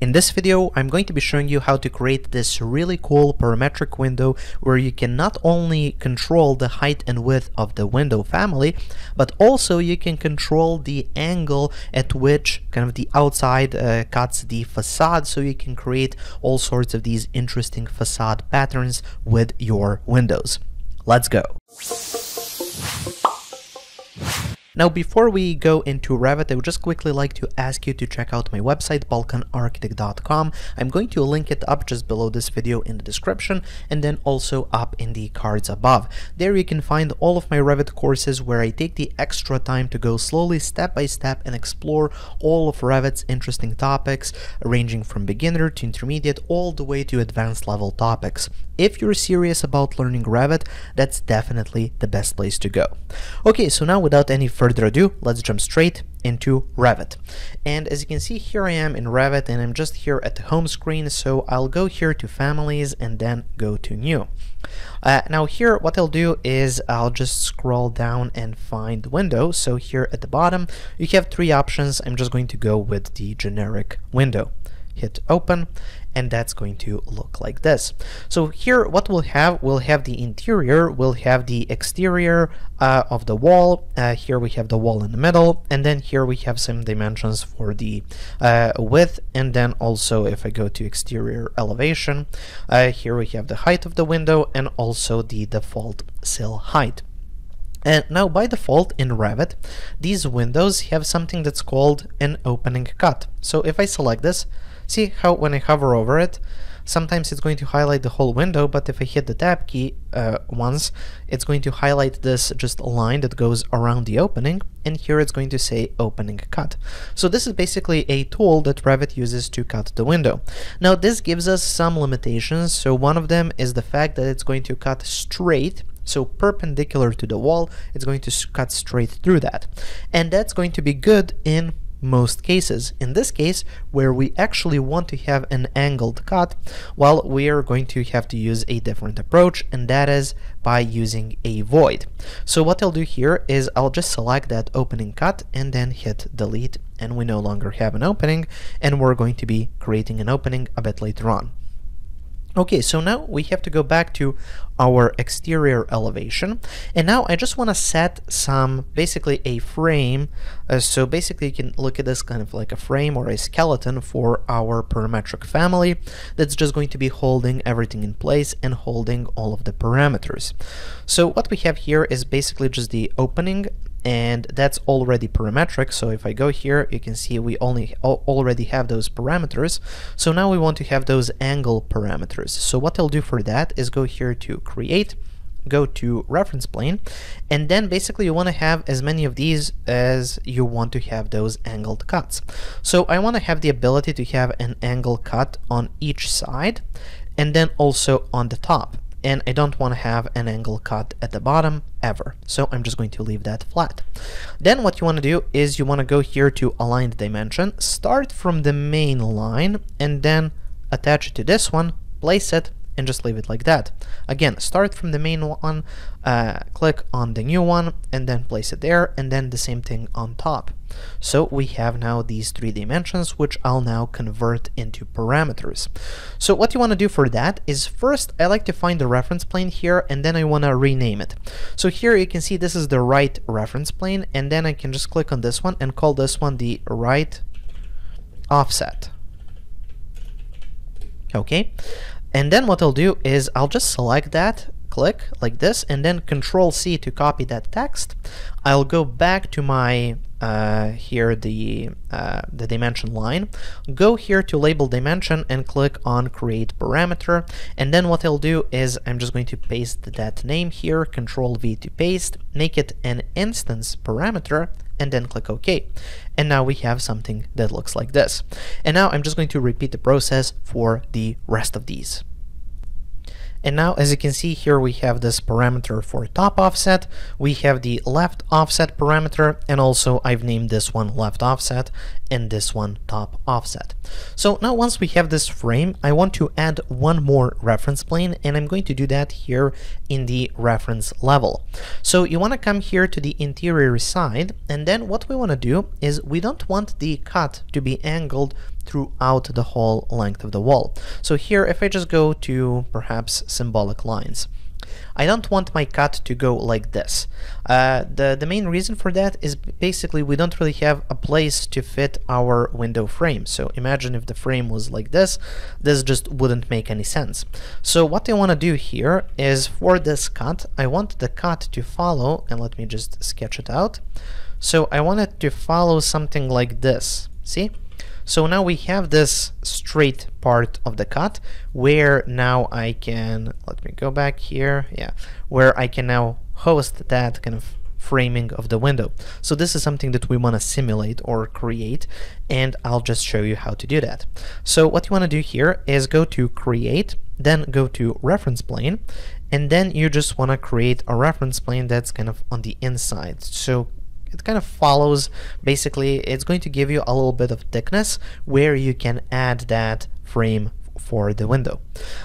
In this video, I'm going to be showing you how to create this really cool parametric window where you can not only control the height and width of the window family, but also you can control the angle at which kind of the outside uh, cuts the facade so you can create all sorts of these interesting facade patterns with your windows. Let's go. Now before we go into Revit, I would just quickly like to ask you to check out my website balkanarchitect.com. I'm going to link it up just below this video in the description and then also up in the cards above. There you can find all of my Revit courses where I take the extra time to go slowly step by step and explore all of Revit's interesting topics ranging from beginner to intermediate all the way to advanced level topics. If you're serious about learning Revit, that's definitely the best place to go. Okay, so now without any further ado, let's jump straight into Revit. And as you can see, here I am in Revit and I'm just here at the home screen. So I'll go here to families and then go to new. Uh, now here, what I'll do is I'll just scroll down and find the window. So here at the bottom, you have three options. I'm just going to go with the generic window hit open and that's going to look like this. So here what we'll have, we'll have the interior, we'll have the exterior uh, of the wall, uh, here we have the wall in the middle, and then here we have some dimensions for the uh, width, and then also if I go to exterior elevation, uh, here we have the height of the window and also the default sill height. And now by default in Revit, these windows have something that's called an opening cut. So if I select this, See how when I hover over it, sometimes it's going to highlight the whole window, but if I hit the tab key uh, once, it's going to highlight this just line that goes around the opening, and here it's going to say opening cut. So this is basically a tool that Revit uses to cut the window. Now this gives us some limitations, so one of them is the fact that it's going to cut straight so perpendicular to the wall, it's going to cut straight through that. And that's going to be good in most cases. In this case, where we actually want to have an angled cut, well, we are going to have to use a different approach, and that is by using a void. So what I'll do here is I'll just select that opening cut and then hit delete, and we no longer have an opening, and we're going to be creating an opening a bit later on. Okay, so now we have to go back to our exterior elevation. And now I just want to set some basically a frame. Uh, so basically you can look at this kind of like a frame or a skeleton for our parametric family that's just going to be holding everything in place and holding all of the parameters. So what we have here is basically just the opening and that's already parametric. So if I go here you can see we only already have those parameters. So now we want to have those angle parameters. So what I'll do for that is go here to create go to reference plane and then basically you want to have as many of these as you want to have those angled cuts. So I want to have the ability to have an angle cut on each side and then also on the top and I don't want to have an angle cut at the bottom ever. So I'm just going to leave that flat. Then what you want to do is you want to go here to align the dimension, start from the main line and then attach it to this one, place it, and just leave it like that. Again, start from the main one, uh, click on the new one, and then place it there, and then the same thing on top. So we have now these three dimensions, which I'll now convert into parameters. So what you want to do for that is first, I like to find the reference plane here, and then I want to rename it. So here you can see this is the right reference plane, and then I can just click on this one and call this one the right offset. Okay, and then what I'll do is I'll just select that, click like this, and then Control C to copy that text. I'll go back to my uh, here the uh, the dimension line go here to label dimension and click on create parameter and then what I'll do is I'm just going to paste that name here control V to paste make it an instance parameter and then click OK. And now we have something that looks like this. And now I'm just going to repeat the process for the rest of these. And now as you can see here we have this parameter for top offset, we have the left offset parameter, and also I've named this one left offset and this one top offset. So now once we have this frame, I want to add one more reference plane and I'm going to do that here in the reference level. So you want to come here to the interior side and then what we want to do is we don't want the cut to be angled throughout the whole length of the wall. So here, if I just go to perhaps symbolic lines, I don't want my cut to go like this. Uh, the, the main reason for that is basically we don't really have a place to fit our window frame. So imagine if the frame was like this, this just wouldn't make any sense. So what I want to do here is for this cut, I want the cut to follow, and let me just sketch it out. So I want it to follow something like this. See? So now we have this straight part of the cut where now I can, let me go back here, yeah, where I can now host that kind of framing of the window. So this is something that we want to simulate or create and I'll just show you how to do that. So what you want to do here is go to create, then go to reference plane and then you just want to create a reference plane that's kind of on the inside. So it kind of follows basically it's going to give you a little bit of thickness where you can add that frame for the window.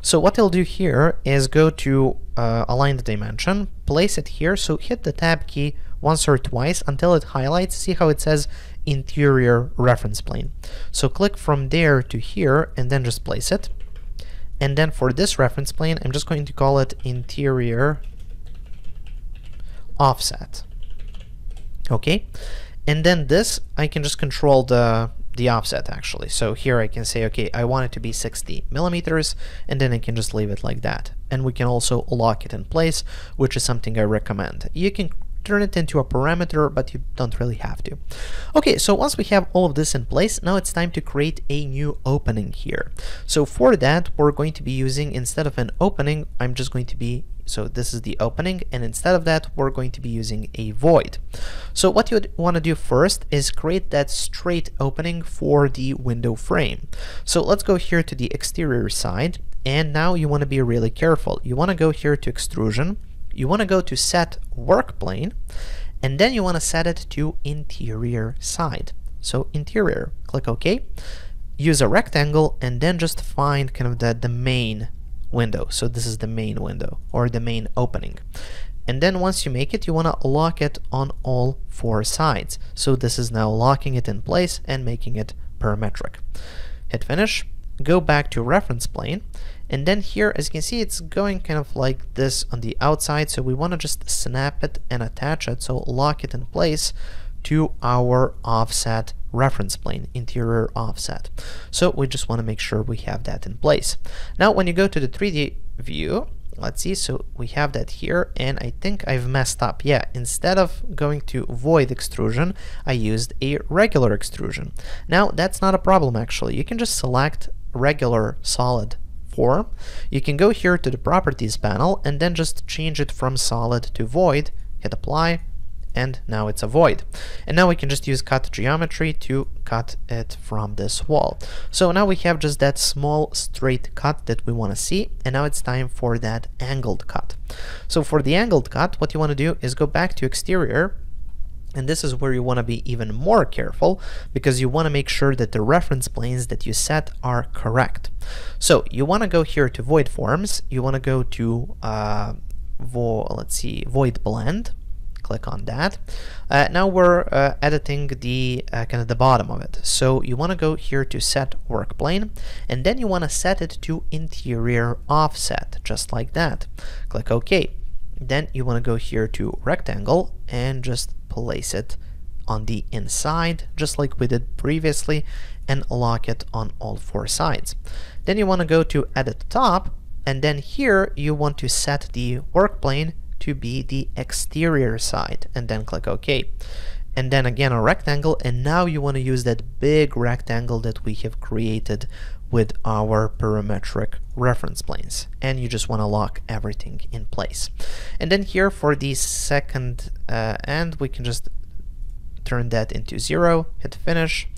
So what I'll do here is go to uh, align the dimension, place it here, so hit the tab key once or twice until it highlights, see how it says interior reference plane. So click from there to here and then just place it. And then for this reference plane, I'm just going to call it interior offset okay and then this I can just control the the offset actually so here I can say okay I want it to be 60 millimeters and then I can just leave it like that and we can also lock it in place which is something I recommend you can turn it into a parameter, but you don't really have to. Okay, so once we have all of this in place, now it's time to create a new opening here. So for that, we're going to be using, instead of an opening, I'm just going to be so this is the opening, and instead of that, we're going to be using a void. So what you want to do first is create that straight opening for the window frame. So let's go here to the exterior side, and now you want to be really careful. You want to go here to extrusion, you want to go to set work plane, and then you want to set it to interior side. So interior, click OK, use a rectangle, and then just find kind of the, the main window. So this is the main window or the main opening. And then once you make it, you want to lock it on all four sides. So this is now locking it in place and making it parametric. Hit finish, go back to reference plane, and then here, as you can see, it's going kind of like this on the outside. So we want to just snap it and attach it. So lock it in place to our offset reference plane, interior offset. So we just want to make sure we have that in place. Now when you go to the 3D view, let's see, so we have that here, and I think I've messed up. Yeah, instead of going to void extrusion, I used a regular extrusion. Now that's not a problem actually. You can just select regular solid form. You can go here to the properties panel and then just change it from solid to void, hit apply, and now it's a void. And now we can just use cut geometry to cut it from this wall. So now we have just that small straight cut that we want to see, and now it's time for that angled cut. So for the angled cut, what you want to do is go back to exterior, and this is where you want to be even more careful because you want to make sure that the reference planes that you set are correct. So you want to go here to void forms, you want to go to uh, vo let's see, void blend, click on that. Uh, now we're uh, editing the uh, kind of the bottom of it. So you want to go here to set work plane, and then you want to set it to interior offset, just like that. Click OK. Then you want to go here to rectangle and just place it on the inside, just like we did previously, and lock it on all four sides. Then you want to go to edit top, and then here you want to set the work plane to be the exterior side and then click OK. And then again a rectangle and now you want to use that big rectangle that we have created with our parametric reference planes and you just want to lock everything in place. And then here for the second uh, end we can just turn that into zero, hit finish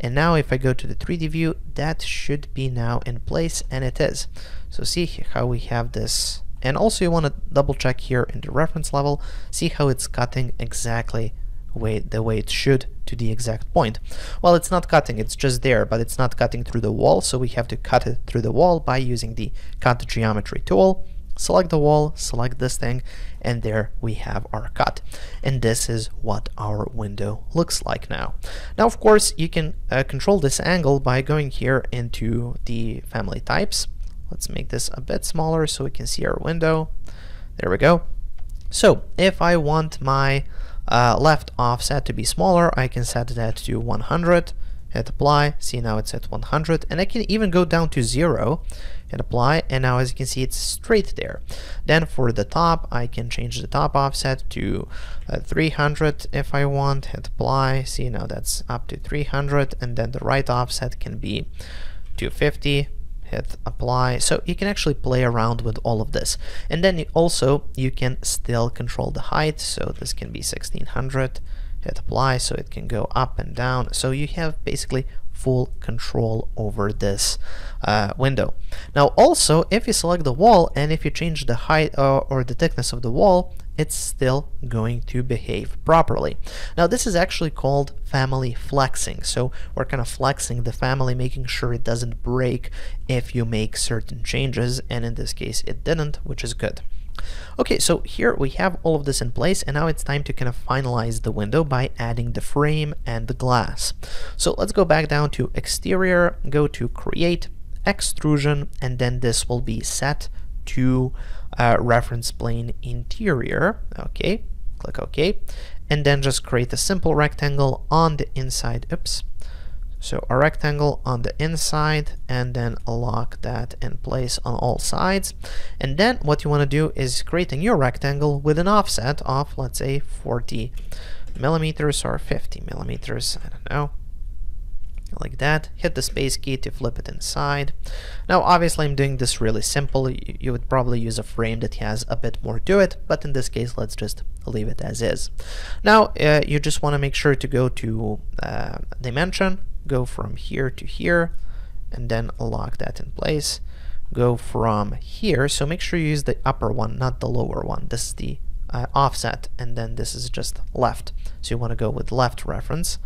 and now if I go to the 3D view that should be now in place and it is. So see how we have this and also you want to double check here in the reference level, see how it's cutting exactly way, the way it should to the exact point. Well, it's not cutting, it's just there, but it's not cutting through the wall, so we have to cut it through the wall by using the cut geometry tool. select the wall, select this thing, and there we have our cut. And this is what our window looks like now. Now, of course, you can uh, control this angle by going here into the family types. Let's make this a bit smaller so we can see our window. There we go. So if I want my uh, left offset to be smaller, I can set that to 100 hit apply see now it's at 100 and I can even go down to zero hit apply and now as you can see it's straight there then for the top I can change the top offset to uh, 300 if I want hit apply see now that's up to 300 and then the right offset can be 250 hit apply. So you can actually play around with all of this. And then you also you can still control the height. So this can be 1600 hit apply. So it can go up and down. So you have basically full control over this uh, window. Now also if you select the wall and if you change the height uh, or the thickness of the wall it's still going to behave properly. Now this is actually called family flexing. So we're kind of flexing the family, making sure it doesn't break if you make certain changes. And in this case, it didn't, which is good. Okay, so here we have all of this in place and now it's time to kind of finalize the window by adding the frame and the glass. So let's go back down to exterior, go to create, extrusion, and then this will be set to uh, reference plane interior. Okay, click OK. And then just create a simple rectangle on the inside. Oops, so a rectangle on the inside and then lock that in place on all sides. And then what you want to do is create a new rectangle with an offset of, let's say, 40 millimeters or 50 millimeters, I don't know, that. Hit the space key to flip it inside. Now, obviously, I'm doing this really simple. You, you would probably use a frame that has a bit more to it, but in this case, let's just leave it as is. Now, uh, you just want to make sure to go to uh, dimension, go from here to here and then lock that in place go from here so make sure you use the upper one not the lower one this is the uh, offset and then this is just left so you want to go with left reference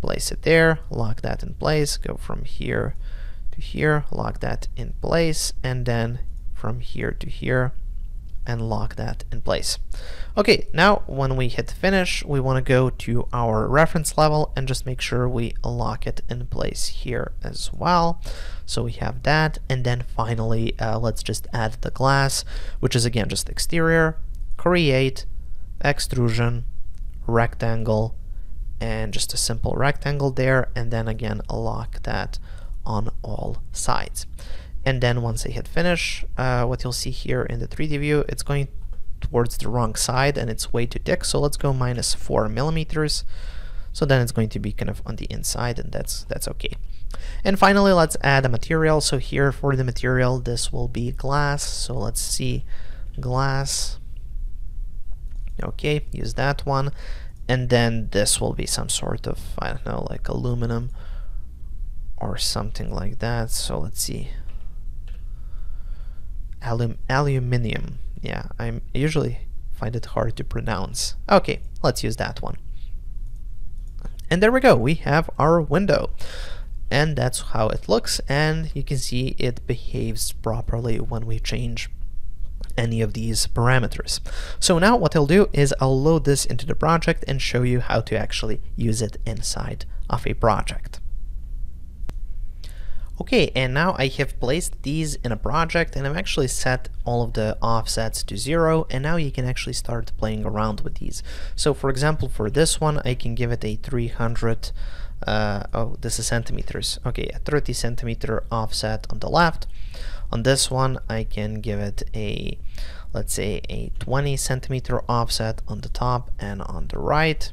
place it there lock that in place go from here to here lock that in place and then from here to here and lock that in place. Okay, now when we hit finish, we want to go to our reference level and just make sure we lock it in place here as well. So we have that, and then finally, uh, let's just add the glass, which is again just exterior, create, extrusion, rectangle, and just a simple rectangle there, and then again lock that on all sides. And then once I hit finish uh, what you'll see here in the 3D view it's going towards the wrong side and it's way too thick so let's go minus 4 millimeters. So then it's going to be kind of on the inside and that's that's okay. And finally let's add a material. So here for the material this will be glass. So let's see glass. Okay use that one and then this will be some sort of I don't know like aluminum or something like that so let's see alum aluminium. Yeah, I usually find it hard to pronounce. Okay, let's use that one. And there we go, we have our window. And that's how it looks, and you can see it behaves properly when we change any of these parameters. So now what I'll do is I'll load this into the project and show you how to actually use it inside of a project. Okay, and now I have placed these in a project and I've actually set all of the offsets to zero and now you can actually start playing around with these. So for example, for this one, I can give it a 300, uh, oh, this is centimeters. Okay, a 30 centimeter offset on the left. On this one, I can give it a, let's say a 20 centimeter offset on the top and on the right.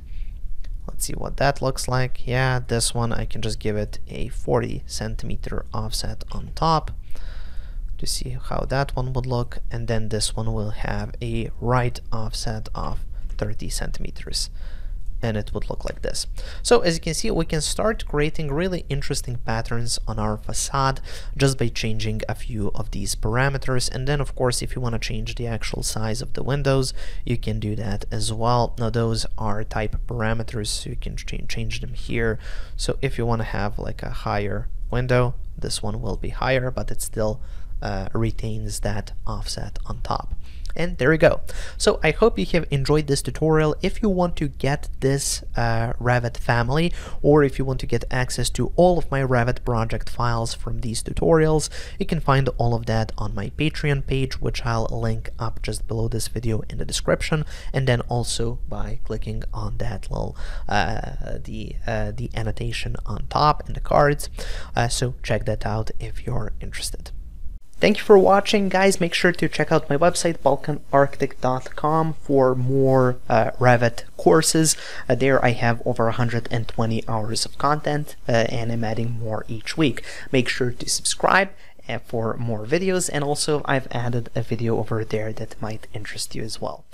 Let's see what that looks like. Yeah, this one I can just give it a 40 centimeter offset on top to see how that one would look. And then this one will have a right offset of 30 centimeters and it would look like this. So as you can see, we can start creating really interesting patterns on our facade just by changing a few of these parameters. And then of course, if you want to change the actual size of the windows, you can do that as well. Now those are type parameters, so you can ch change them here. So if you want to have like a higher window, this one will be higher, but it still uh, retains that offset on top. And there you go. So I hope you have enjoyed this tutorial. If you want to get this uh, Revit family, or if you want to get access to all of my Revit project files from these tutorials, you can find all of that on my Patreon page, which I'll link up just below this video in the description, and then also by clicking on that little uh, the uh, the annotation on top in the cards. Uh, so check that out if you're interested. Thank you for watching, guys. Make sure to check out my website, balkanarchitect.com, for more uh, Revit courses. Uh, there I have over 120 hours of content, uh, and I'm adding more each week. Make sure to subscribe uh, for more videos, and also I've added a video over there that might interest you as well.